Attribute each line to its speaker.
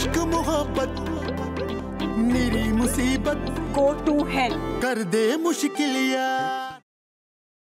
Speaker 1: इश्क मोहब्बत मेरी मुसीबत
Speaker 2: गो टू हेल्प
Speaker 1: कर दे मुश्किलिया।